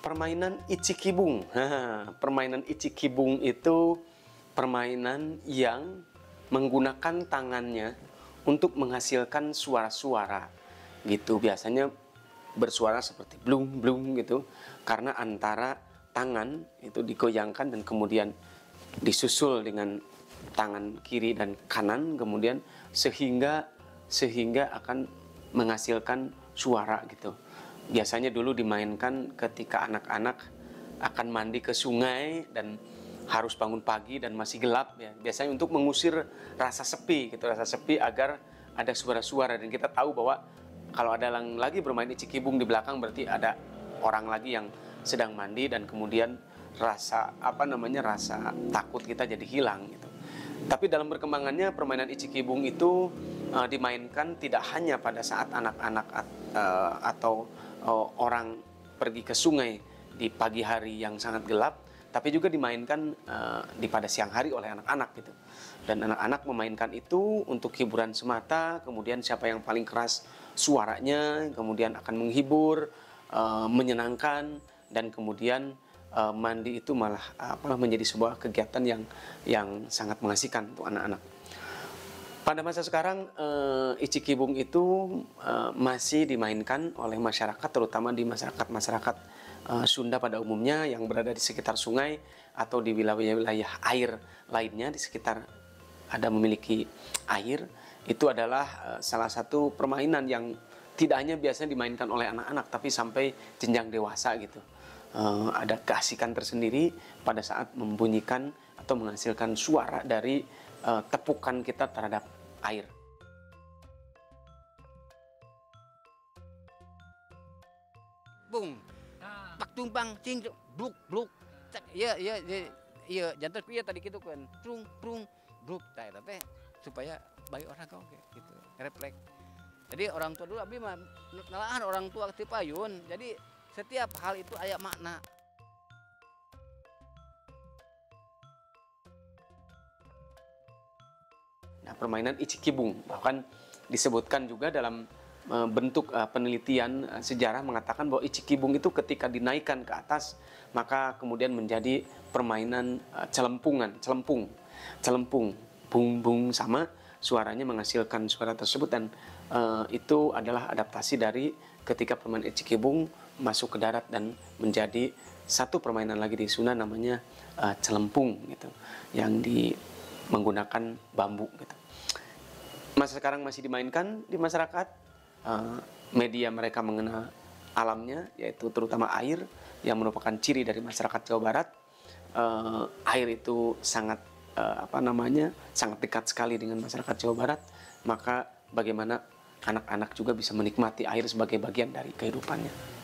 permainan icikibung. permainan icikibung itu permainan yang menggunakan tangannya untuk menghasilkan suara-suara gitu. Biasanya bersuara seperti blung blung gitu karena antara tangan itu digoyangkan dan kemudian disusul dengan tangan kiri dan kanan kemudian sehingga sehingga akan menghasilkan suara gitu. Biasanya dulu dimainkan ketika anak-anak akan mandi ke sungai dan harus bangun pagi dan masih gelap ya. Biasanya untuk mengusir rasa sepi gitu, rasa sepi agar ada suara-suara dan kita tahu bahwa kalau ada yang lagi bermain icikibung di belakang berarti ada orang lagi yang sedang mandi dan kemudian rasa apa namanya rasa takut kita jadi hilang gitu. Tapi dalam perkembangannya permainan icikibung itu uh, dimainkan tidak hanya pada saat anak-anak uh, atau uh, orang pergi ke sungai di pagi hari yang sangat gelap, tapi juga dimainkan uh, di pada siang hari oleh anak-anak gitu. Dan anak-anak memainkan itu untuk hiburan semata, kemudian siapa yang paling keras suaranya, kemudian akan menghibur, uh, menyenangkan, dan kemudian uh, mandi itu malah apa menjadi sebuah kegiatan yang yang sangat mengasihkan untuk anak-anak. Pada masa sekarang uh, icikibung itu uh, masih dimainkan oleh masyarakat terutama di masyarakat-masyarakat uh, Sunda pada umumnya yang berada di sekitar sungai atau di wilayah-wilayah air lainnya di sekitar ada memiliki air itu adalah uh, salah satu permainan yang tidak hanya biasanya dimainkan oleh anak-anak tapi sampai jenjang dewasa gitu. Uh, ada keasikan tersendiri pada saat membunyikan atau menghasilkan suara dari uh, tepukan kita terhadap air. Bung, pak tumpang cing bluk bluk. Iya iya iya iya jantan piye tadi gitu kan. Prung prung bluk teh tapi supaya baik orang kau gitu. Refleks. Jadi orang tua dulu abi mah orang tua ti payun. Jadi setiap hal itu ayat makna. Nah, permainan icikibung bahkan disebutkan juga dalam uh, bentuk uh, penelitian uh, sejarah mengatakan bahwa icikibung itu ketika dinaikkan ke atas maka kemudian menjadi permainan uh, celempungan, celempung, celempung, bung bung sama suaranya menghasilkan suara tersebut dan uh, itu adalah adaptasi dari ketika pemain icikibung masuk ke darat dan menjadi satu permainan lagi di Sunda namanya uh, celempung gitu yang di menggunakan bambu gitu. Masa sekarang masih dimainkan di masyarakat uh, media mereka mengenal alamnya yaitu terutama air yang merupakan ciri dari masyarakat Jawa Barat. Uh, air itu sangat uh, apa namanya sangat dekat sekali dengan masyarakat Jawa Barat. Maka bagaimana anak-anak juga bisa menikmati air sebagai bagian dari kehidupannya.